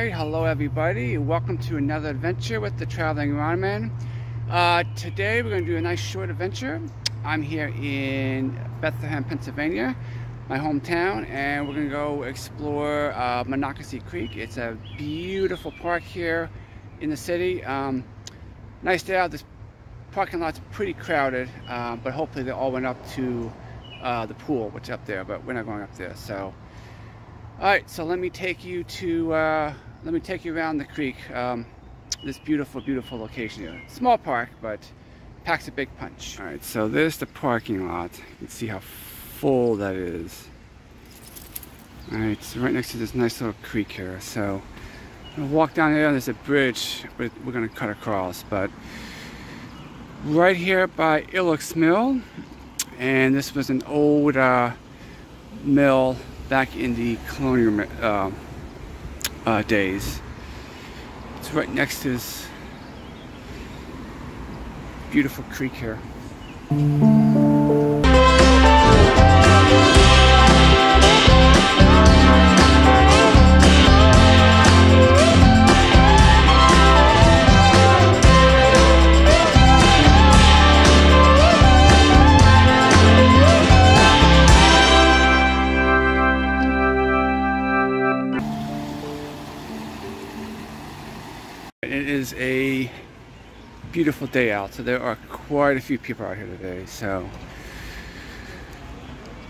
Alright, hello everybody. Welcome to another adventure with the Traveling Ronman. Uh, today we're going to do a nice short adventure. I'm here in Bethlehem, Pennsylvania, my hometown, and we're going to go explore uh, Monocacy Creek. It's a beautiful park here in the city. Um, nice day out. This parking lot's pretty crowded, uh, but hopefully they all went up to uh, the pool, which is up there, but we're not going up there. So all right, so let me take you to, uh, let me take you around the creek. Um, this beautiful, beautiful location here. Small park, but packs a big punch. All right, so there's the parking lot. You can see how full that is. All right, so right next to this nice little creek here. So I'm gonna walk down there, there's a bridge we're gonna cut across, but right here by Illick's Mill, and this was an old uh, mill back in the colonial uh, uh, days. It's right next to this beautiful creek here. It is a beautiful day out, so there are quite a few people out here today. So,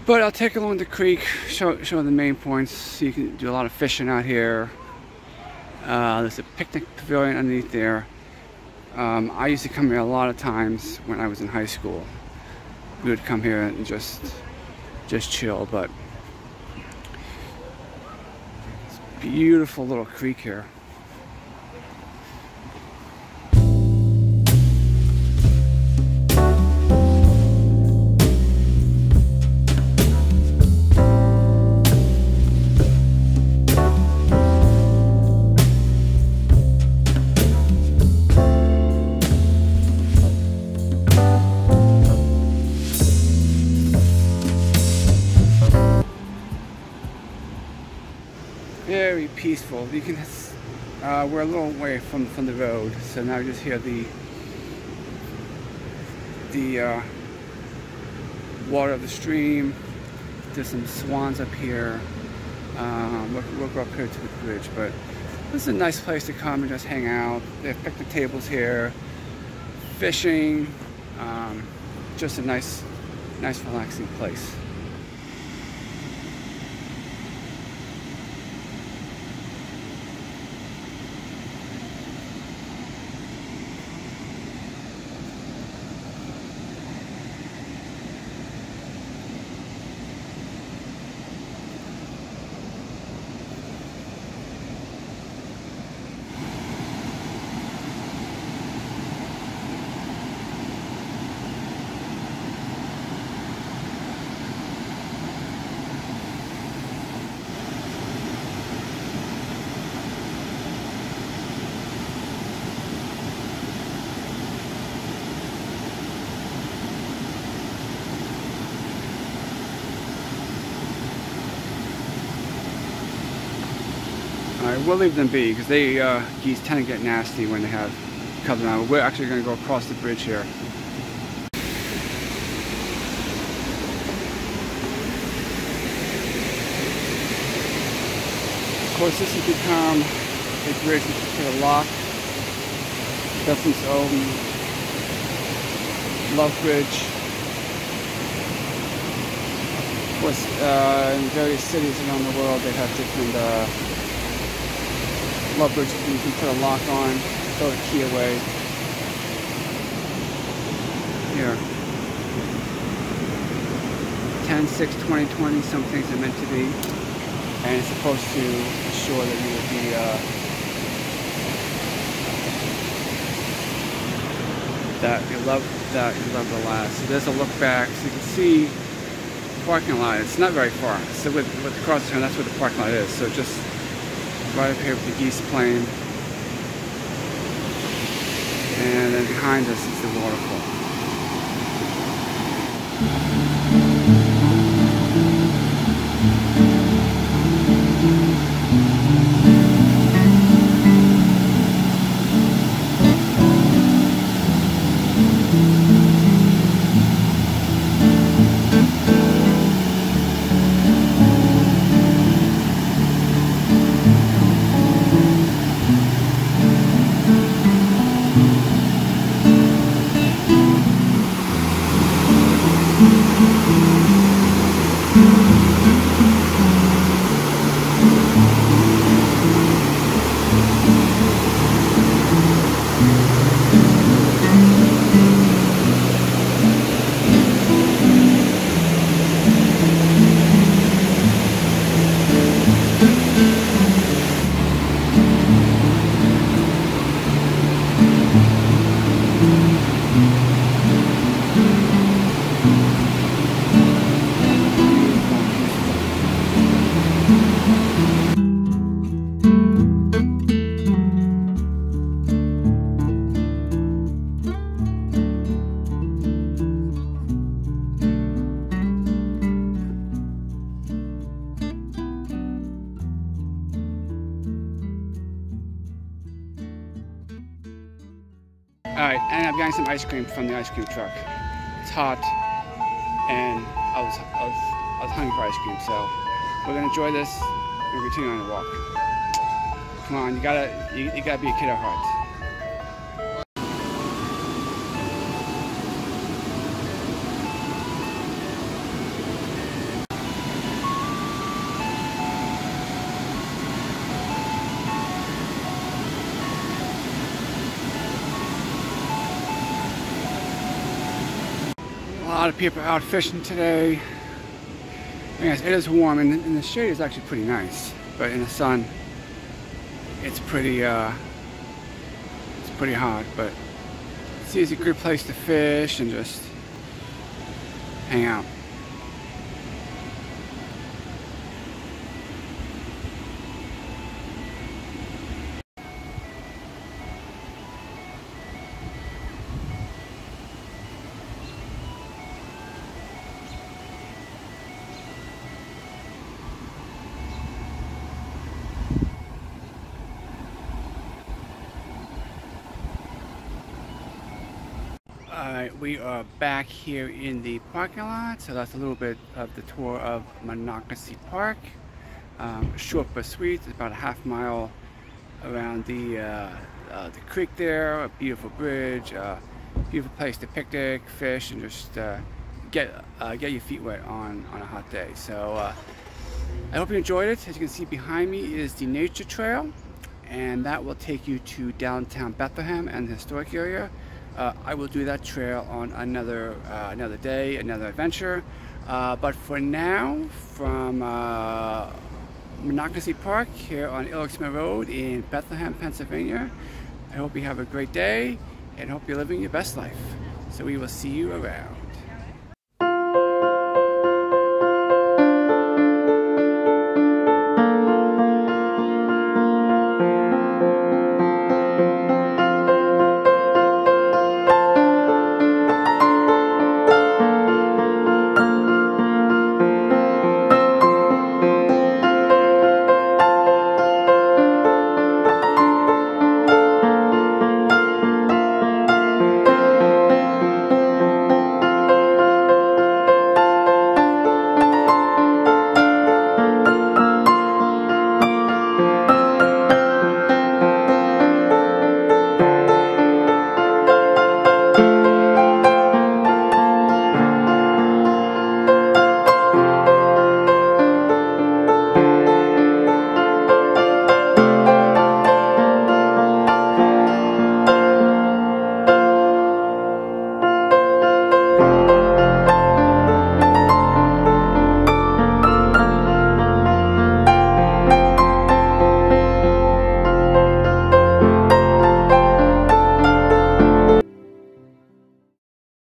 but I'll take along the creek, show show the main points. So you can do a lot of fishing out here. Uh, there's a picnic pavilion underneath there. Um, I used to come here a lot of times when I was in high school. We would come here and just just chill, but it's a beautiful little creek here. Peaceful. You can, uh, we're a little way from from the road, so now you just hear the the uh, water of the stream. There's some swans up here. Um, we'll, we'll go up here to the bridge, but this is a nice place to come and just hang out. They have picnic tables here, fishing. Um, just a nice, nice relaxing place. We'll leave them be because they uh, geese tend to get nasty when they have cubs around. We're actually going to go across the bridge here. Of course, this has become a bridge to the lock. Dustin's own Love Bridge. Of course, uh, in various cities around the world, they have different uh, love bridges you can put a lock on, throw the key away. Here. 10, 6, 20, 20, some things are meant to be. And it's supposed to assure that you will be uh, that you love that you love the last. So there's a look back so you can see the parking lot. It's not very far. So with, with the cross turn, that's where the parking lot is. So just right up here with the geese plane. And then behind us is the waterfall. I'm getting some ice cream from the ice cream truck. It's hot, and I was, I was, I was hungry for ice cream, so we're gonna enjoy this and continue on the walk. Come on, you gotta, you, you gotta be a kid at heart. Lot of people out fishing today. Yes, it is warm and, the shade is actually pretty nice, but in the sun, it's pretty, uh, it's pretty hot, but it's a good place to fish and just hang out. We are back here in the parking lot, so that's a little bit of the tour of Monocacy Park. Um, short but sweet, it's about a half mile around the, uh, uh, the creek there, a beautiful bridge, uh, beautiful place to picnic, fish, and just uh, get uh, get your feet wet on, on a hot day. So uh, I hope you enjoyed it. As you can see behind me is the nature trail, and that will take you to downtown Bethlehem and the historic area. Uh, I will do that trail on another uh, another day, another adventure. Uh, but for now, from uh, Monocacy Park here on Illick's Mill Road in Bethlehem, Pennsylvania, I hope you have a great day and hope you're living your best life. So we will see you around.